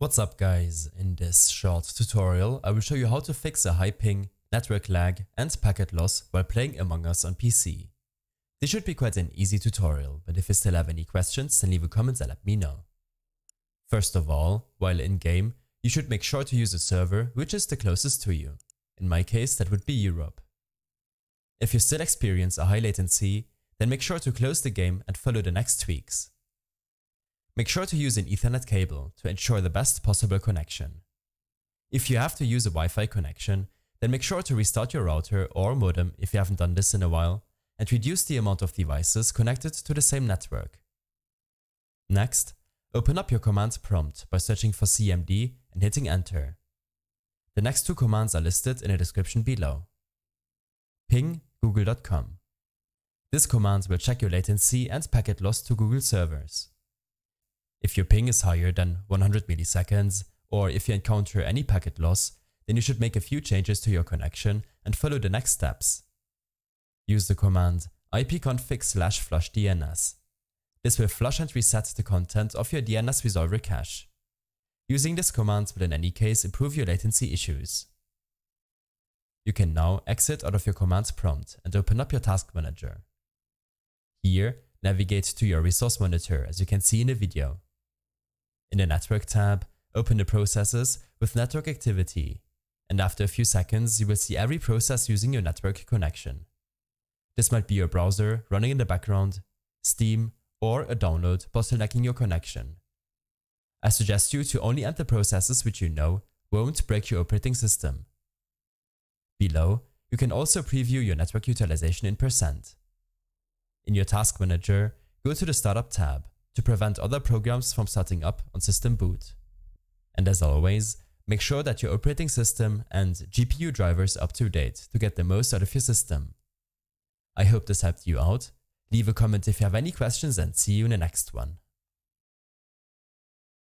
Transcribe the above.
What's up guys, in this short tutorial I will show you how to fix a high ping, network lag and packet loss while playing Among Us on PC. This should be quite an easy tutorial, but if you still have any questions then leave a comment and let me know. First of all, while in game, you should make sure to use a server which is the closest to you. In my case that would be Europe. If you still experience a high latency, then make sure to close the game and follow the next tweaks. Make sure to use an Ethernet cable to ensure the best possible connection. If you have to use a Wi-Fi connection, then make sure to restart your router or modem if you haven't done this in a while and reduce the amount of devices connected to the same network. Next, open up your command prompt by searching for CMD and hitting enter. The next two commands are listed in the description below. Ping google.com. This command will check your latency and packet loss to Google servers. If your ping is higher than 100 milliseconds, or if you encounter any packet loss, then you should make a few changes to your connection and follow the next steps. Use the command ipconfig slash flush DNS. This will flush and reset the content of your DNS resolver cache. Using this command will in any case improve your latency issues. You can now exit out of your command prompt and open up your task manager. Here, navigate to your resource monitor as you can see in the video. In the Network tab, open the processes with network activity, and after a few seconds you will see every process using your network connection. This might be your browser running in the background, Steam, or a download bottlenecking your connection. I suggest you to only enter processes which you know won't break your operating system. Below, you can also preview your network utilization in percent. In your Task Manager, go to the Startup tab to prevent other programs from starting up on system boot. And as always, make sure that your operating system and GPU drivers are up to date to get the most out of your system. I hope this helped you out. Leave a comment if you have any questions and see you in the next one.